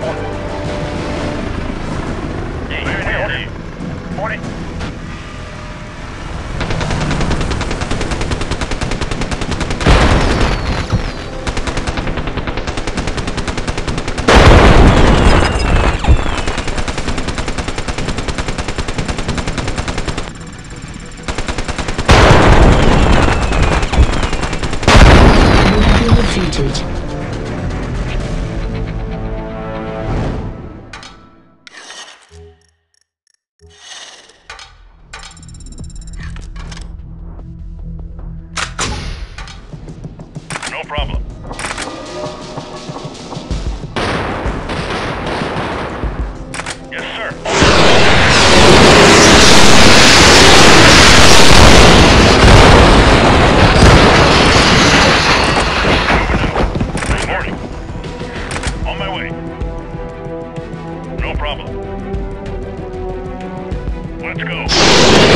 travel. Problem. Yes, sir. Morning. On my way. No problem. Let's go.